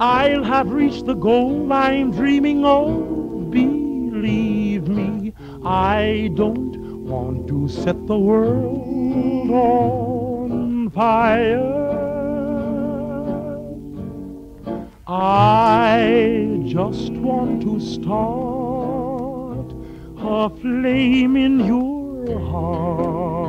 I'll have reached the goal I'm dreaming of. Believe me, I don't want to set the world on fire. I just want to start a flame in your heart.